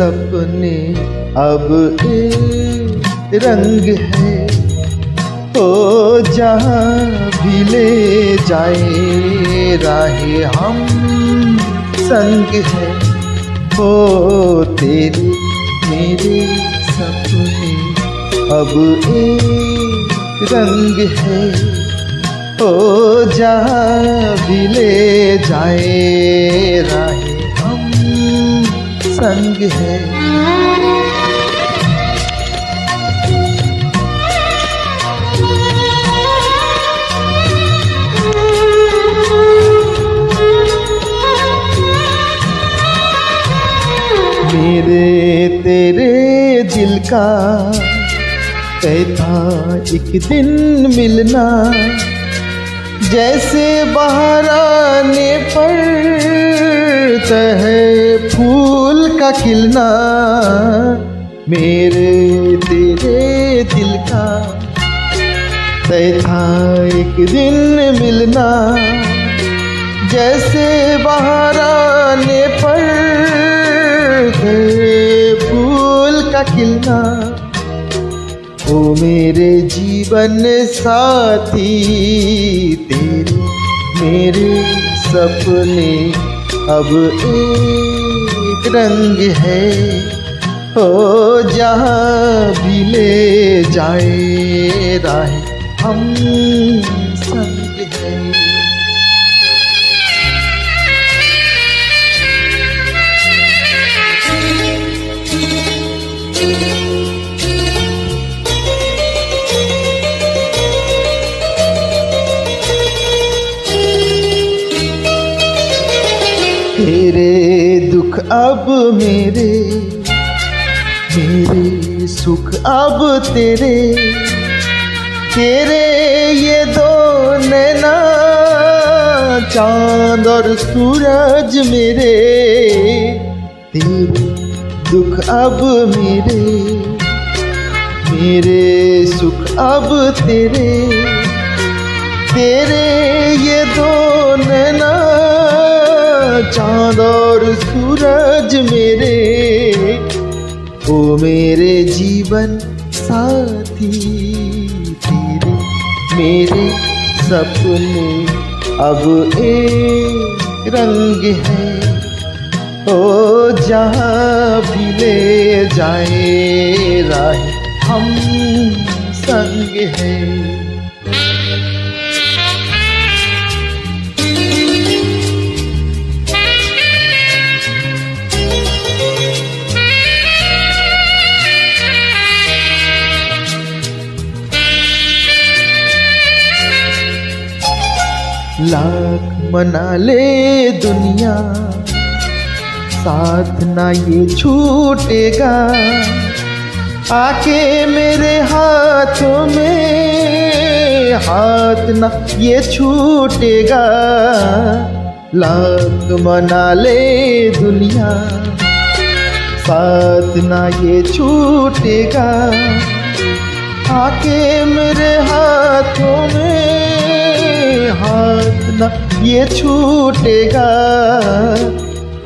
सपने अब एक रंग है। तो जहाँ भी ले जाए राहे हम संग है। ओ तेरे, मेरे सपने अब एक रंग है। ओ जहाँ भी ले जाए हम संग है। मेरे तेरे दिल का था एक दिन मिलना, जैसे बाहर आने पर है फूल खिलना मेरे तेरे दिल का तय था एक दिन मिलना। जैसे बाहर आने पर फूल का खिलना। ओ मेरे जीवन साथी, तेरे मेरे सपने अब एक रंग है ओ जहाँ भी ले जाए राह हम संग है। अब मेरे मेरे सुख अब तेरे। तेरे ये दो नैना, चाँद और सूरज मेरे। तेरे दुख अब मेरे मेरे सुख अब तेरे। तेरे ये दो नैना, चाँद सूरज मेरे, ओ मेरे जीवन साथी तेरे। मेरे सपने अब एक रंग है, ओ जहाँ भी ले जाए राह, हम संग है। लाख मना ले दुनिया। साथ ना ये छूटेगा। आके मेरे हाथों में हाथ ना ये छूटेगा। लाख मना ले दुनिया। साथ ना ये छूटेगा। आके मेरे हाथों में न, ये छूटेगा।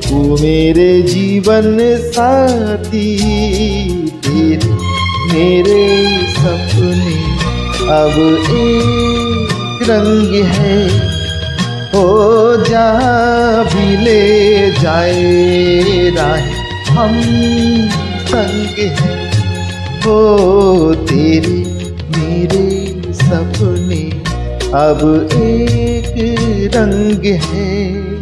तू मेरे जीवन साथी तेरे मेरे सपने अब एक रंग है। ओ जा भी ले जाए राह हम संग है। ओ तेरे अब एक रंग है।